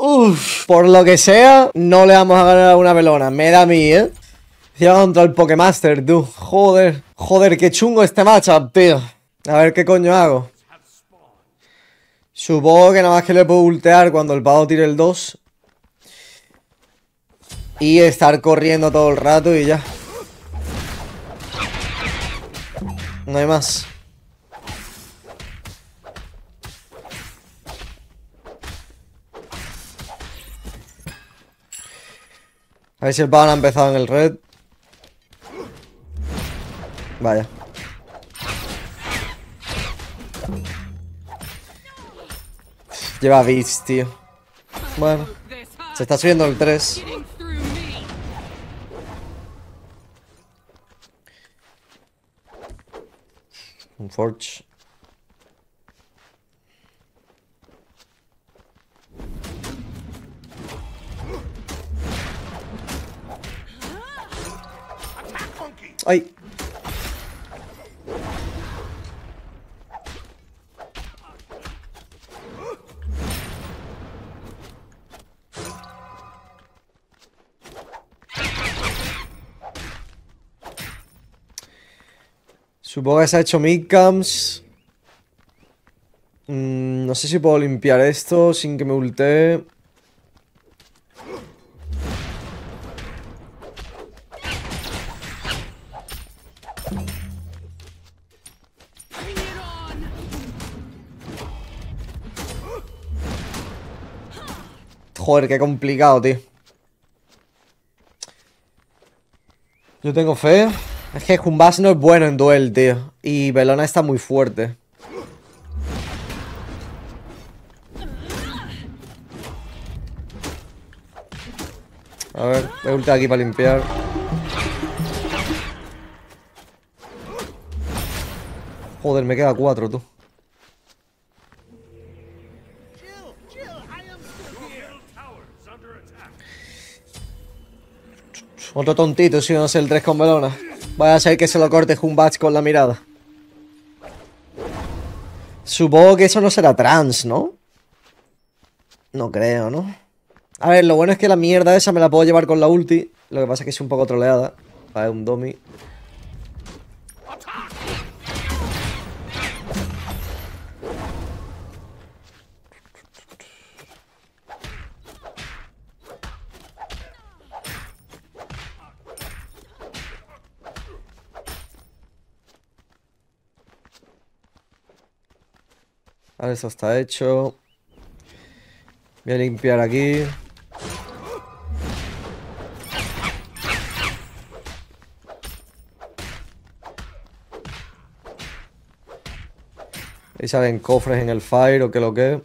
Uf, por lo que sea, no le vamos a ganar a una velona. Me da a mí, ¿eh? Encima contra el Pokémaster, tú. Joder, joder, qué chungo este matchup, tío. A ver qué coño hago. Supongo que nada más que le puedo ultear cuando el pavo tire el 2. Y estar corriendo todo el rato y ya. No hay más. A ver si el pavo ha empezado en el red. Vaya. Lleva bits, tío. Bueno. Se está subiendo el 3. Un Forge. ¡Ay! Supongo que se ha hecho midcams. Mm, no sé si puedo limpiar esto sin que me ultee. Joder, qué complicado, tío. Yo tengo fe. Es que Jumbas no es bueno en duel, tío. Y Belona está muy fuerte. A ver, me ulti aquí para limpiar. Joder, me queda cuatro, tú. Otro tontito si no es el 3 con Belona. Vaya a ser que se lo corte Jumbats con la mirada. Supongo que eso no será trans, ¿no? No creo, ¿no? A ver, lo bueno es que la mierda esa me la puedo llevar con la ulti. Lo que pasa es que es un poco troleada. Vale, un domi. Vale, eso está hecho. Voy a limpiar aquí. Ahí salen cofres en el fire o que lo que.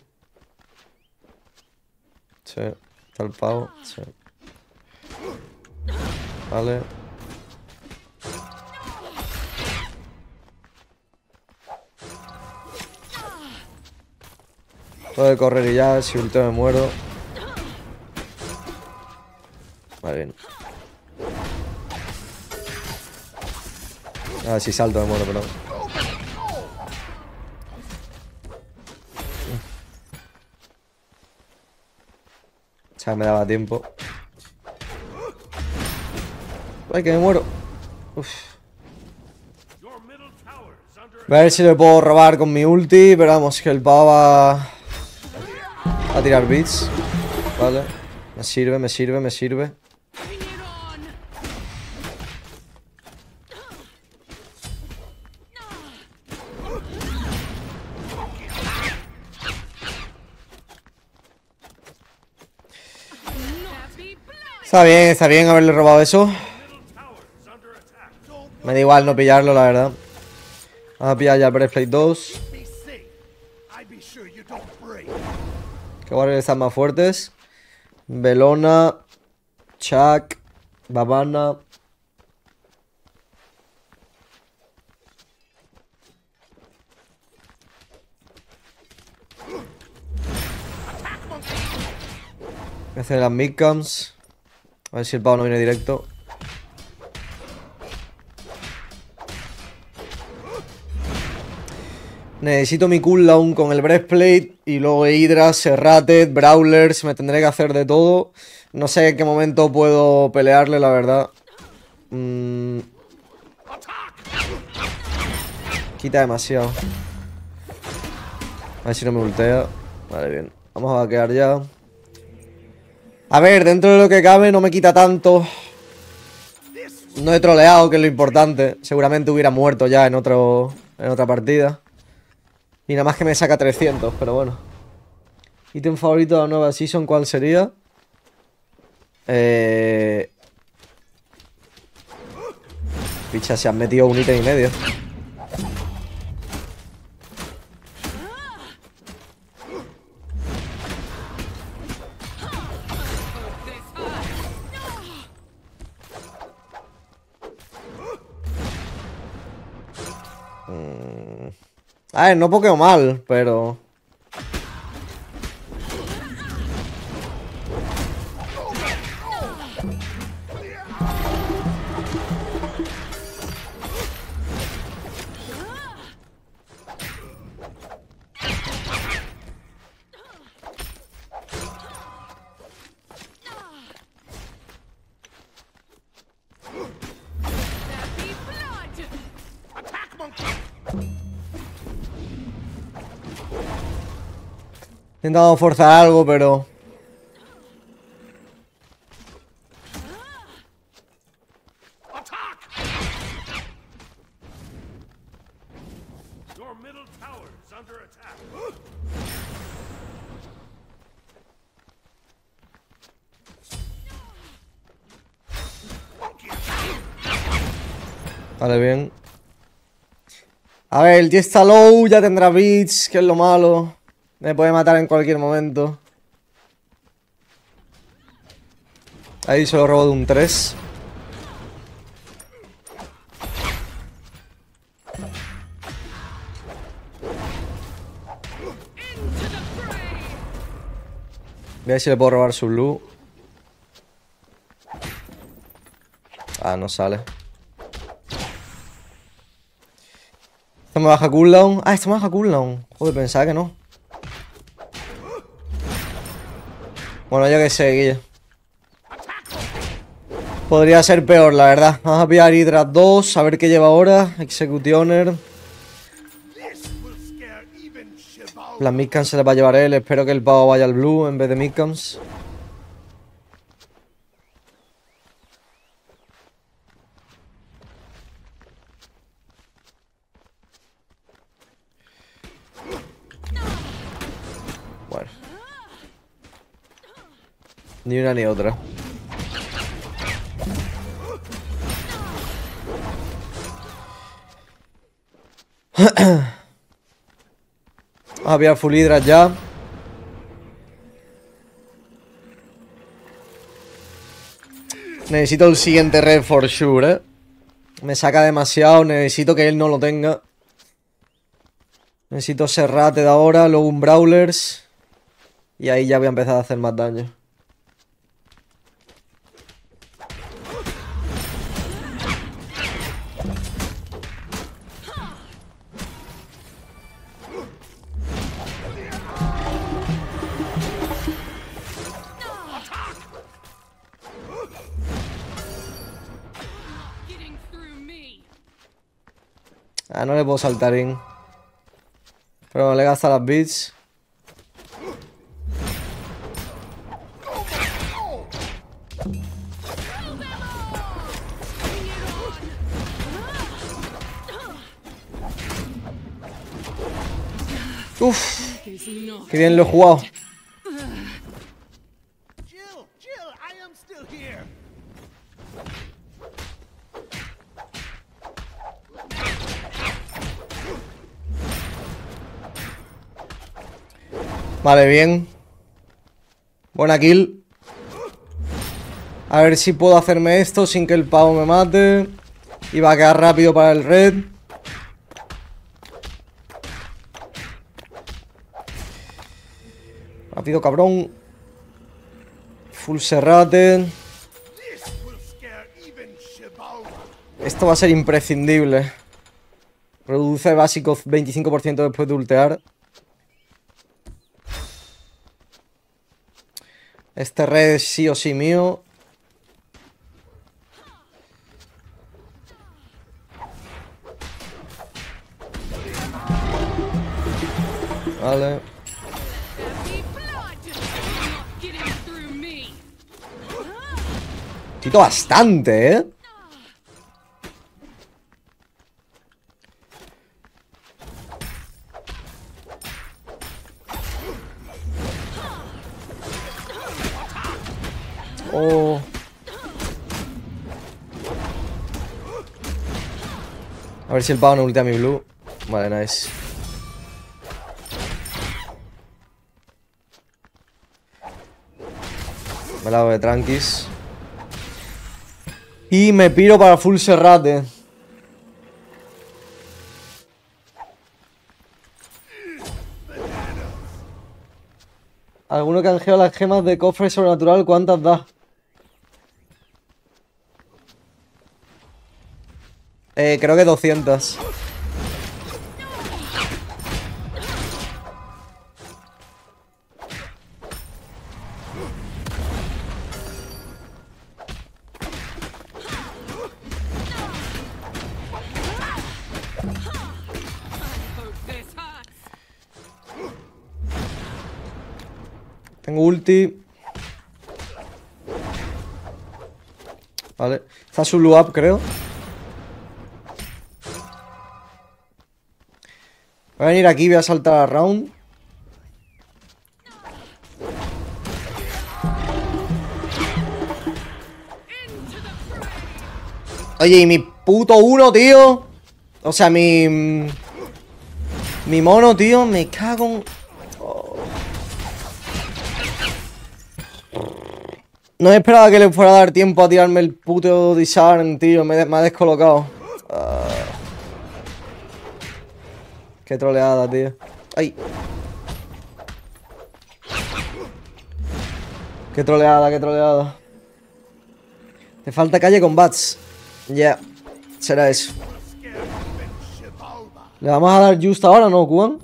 Sí, está el pavo. Sí. Vale. Puedo correr y ya, si ulteo me muero. Vale, bien. A ver si salto me muero, pero... O sea, me daba tiempo. Ay, que me muero. Uf. A ver si le puedo robar con mi ulti, pero vamos, que el pavo va a tirar bits. Vale. Me sirve, me sirve, me sirve. Está bien, está bien haberle robado eso. Me da igual no pillarlo, la verdad. Vamos a pillar ya el Breastplate 2. Que ahora están más fuertes. Belona. Chuck. Babana. Voy a hacer las midcams. A ver si el pavo no viene directo. Necesito mi cooldown con el breastplate y luego Hydra, Serrated, Brawlers, me tendré que hacer de todo. No sé en qué momento puedo pelearle, la verdad. Mm. Quita demasiado. A ver si no me ultea. Vale, bien. Vamos a vaquear ya. A ver, dentro de lo que cabe no me quita tanto. No he troleado, que es lo importante. Seguramente hubiera muerto ya en, otro, en otra partida. Y nada más que me saca 300, pero bueno. Ítem favorito de la nueva season, ¿cuál sería? Eh... Picha, se han metido un ítem y medio. A ver, no pokeo mal, pero... intentado forzar algo, pero... Vale, bien. A ver, el está low, ya tendrá beats, que es lo malo. Me puede matar en cualquier momento. Ahí se lo robo de un 3. Voy a ver si le puedo robar su blue. Ah, no sale. Esto me baja cooldown. Ah, esto me baja cooldown. Joder, pensaba que no. Bueno, yo que sé, Guille. Podría ser peor, la verdad. Vamos a pillar Hydra 2, a ver qué lleva ahora. Executioner. La Midcams se le va a llevar él. Espero que el pavo vaya al blue en vez de Midcams. Ni una ni otra. Había full hydra ya. Necesito el siguiente red for sure, ¿eh? Me saca demasiado, necesito que él no lo tenga. Necesito Serrate de ahora, luego un Brawlers. Y ahí ya voy a empezar a hacer más daño. Ah, no le puedo saltar in. Pero le gasta las bits. Uf, qué bien lo he jugado. Vale, bien. Buena kill. A ver si puedo hacerme esto sin que el pavo me mate. Y va a quedar rápido para el red. Rápido, cabrón. Full serrate. Esto va a ser imprescindible. Reduce básico 25% después de ultear. Este red sí o sí mío. Vale. Quito bastante, ¿eh? Oh. A ver si el pavo no ultea mi blue. Vale, nice. Me la hago de tranquis. Y me piro para full serrate. ¿Alguno canjea las gemas de cofre sobrenatural? ¿Cuántas da? Eh, creo que 200. Tengo ulti. Vale. Está su up, creo. Voy a venir aquí, voy a saltar a round. Oye, y mi puto uno, tío. O sea, mi... Mi mono, tío. Me cago en... No esperaba que le fuera a dar tiempo a tirarme el puto disarm, tío. Me, ha descolocado. Qué troleada, tío. ¡Ay! Qué troleada, qué troleada. Te falta calle con bats. Ya. Será eso. ¿Le vamos a dar just ahora, no, Juan?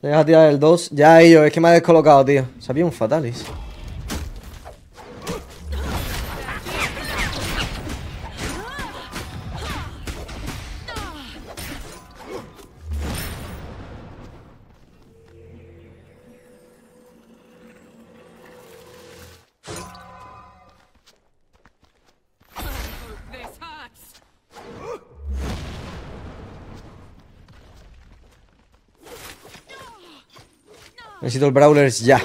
Le a tirar el 2. Ya ellos, es que me ha descolocado, tío. Sabía un fatalis. Necesito el Brawlers ya.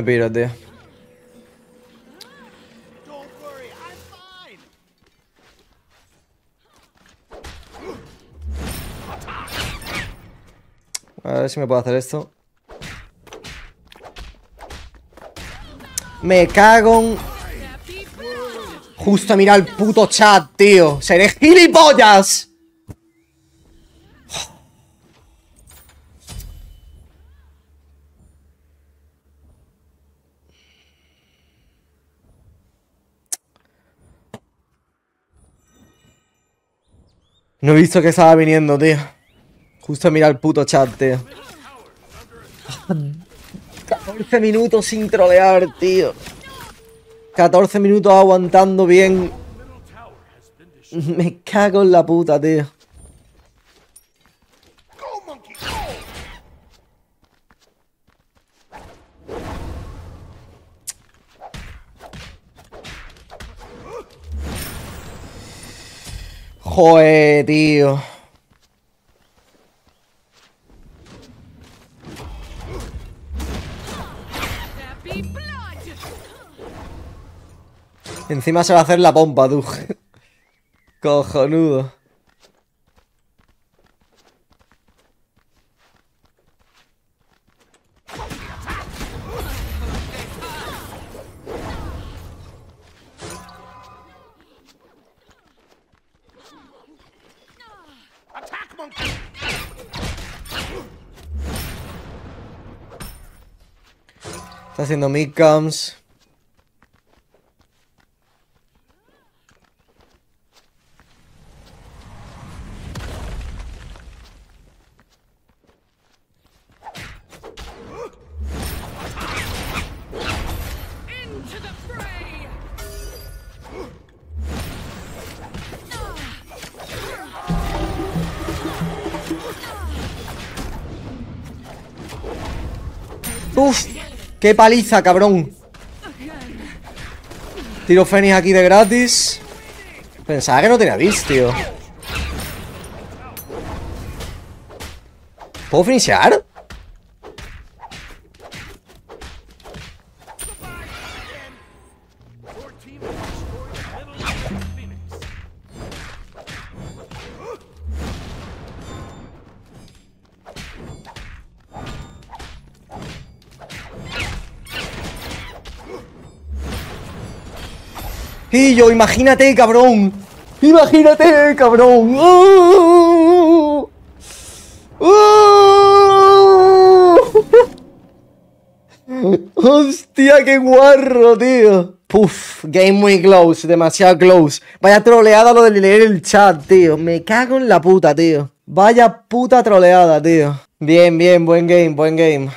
Me piro, tío. A ver si me puedo hacer esto. Me cago en... Justo mira el puto chat, tío. ¡Seré gilipollas! No he visto que estaba viniendo, tío. Justo mira el puto chat, tío. 14 minutos sin trolear, tío. 14 minutos aguantando bien. Me cago en la puta, tío. Joder, tío. Encima se va a hacer la pompa, tú. Cojonudo. Está haciendo midcams. Qué paliza, cabrón. Tiro Fénix aquí de gratis. Pensaba que no tenía bis, tío. ¿Puedo finishar? Imagínate, cabrón. Imagínate, cabrón. ¡Uh! ¡Uh! Hostia, qué guarro, tío. Puf, game muy close, demasiado close. Vaya troleada lo de leer el chat, tío. Me cago en la puta, tío. Vaya puta troleada, tío. Bien, bien, buen game, buen game.